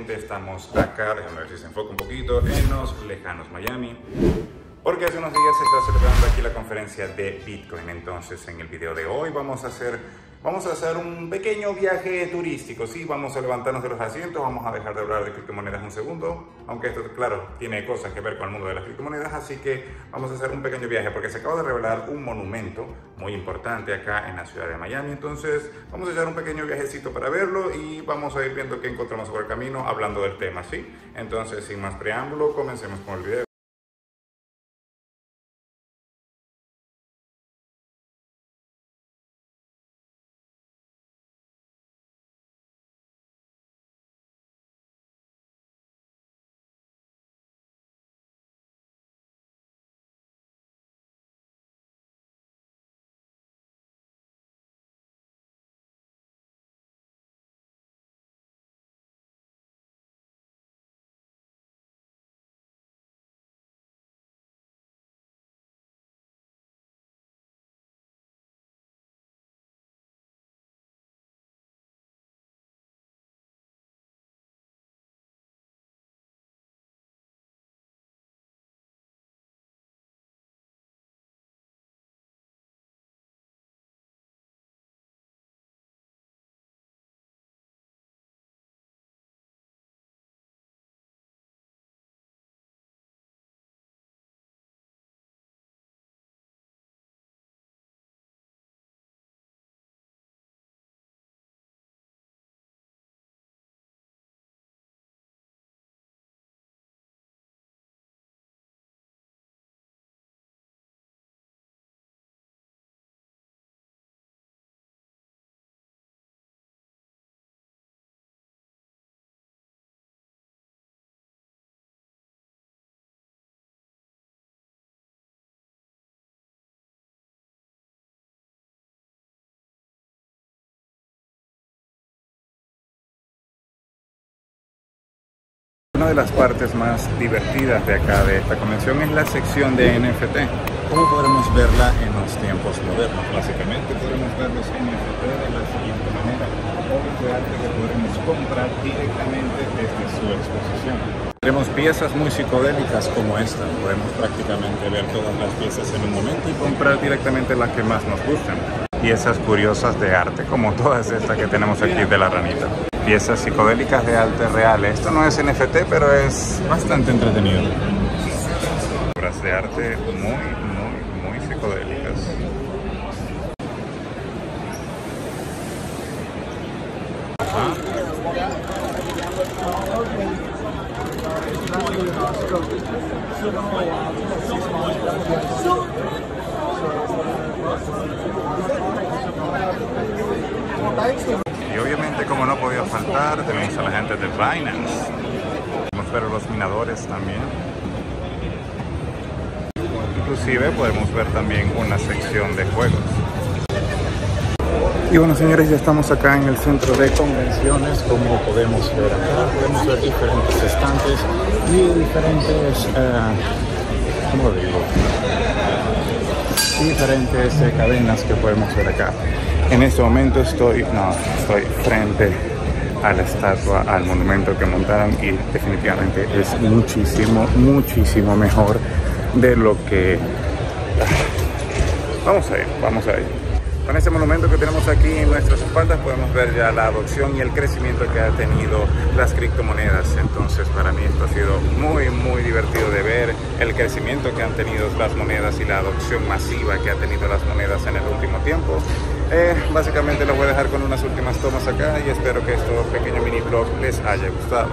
estamos acá, déjame ver si se enfoca un poquito, en los lejanos Miami. Porque hace unos días se está celebrando aquí la conferencia de Bitcoin. Entonces, en el video de hoy vamos a hacer, vamos a hacer un pequeño viaje turístico. Sí, vamos a levantarnos de los asientos, vamos a dejar de hablar de criptomonedas un segundo. Aunque esto, claro, tiene cosas que ver con el mundo de las criptomonedas. Así que vamos a hacer un pequeño viaje porque se acaba de revelar un monumento muy importante acá en la ciudad de Miami. Entonces, vamos a hacer un pequeño viajecito para verlo y vamos a ir viendo qué encontramos sobre el camino hablando del tema. ¿sí? Entonces, sin más preámbulo, comencemos con el video. Una de las partes más divertidas de acá de esta convención es la sección de NFT. ¿Cómo podremos verla en los tiempos modernos? Básicamente podemos ver los NFT de la siguiente manera. Obras de arte que podremos comprar directamente desde su exposición. Tenemos piezas muy psicodélicas como esta. Podemos prácticamente ver todas las piezas en un momento y comprar directamente las que más nos gusten. Piezas curiosas de arte como todas estas que tenemos aquí de la ranita piezas psicodélicas de arte real. Esto no es NFT, pero es bastante entretenido. Obras de arte muy, muy, muy psicodélicas. Y como no podía faltar, tenemos a la gente de Binance. Podemos ver los minadores también. Inclusive podemos ver también una sección de juegos. Y bueno, señores, ya estamos acá en el centro de convenciones. Como podemos ver acá, podemos ver diferentes estantes y diferentes, eh, ¿cómo digo? diferentes eh, cadenas que podemos ver acá. En este momento estoy, no, estoy frente a la estatua, al monumento que montaron y definitivamente es muchísimo, muchísimo mejor de lo que... Vamos a ir, vamos a ir. Con este monumento que tenemos aquí en nuestras espaldas podemos ver ya la adopción y el crecimiento que ha tenido las criptomonedas. Entonces para mí esto ha sido muy muy divertido de ver el crecimiento que han tenido las monedas y la adopción masiva que ha tenido las monedas en el último tiempo. Eh, básicamente lo voy a dejar con unas últimas tomas acá y espero que este pequeño mini blog les haya gustado.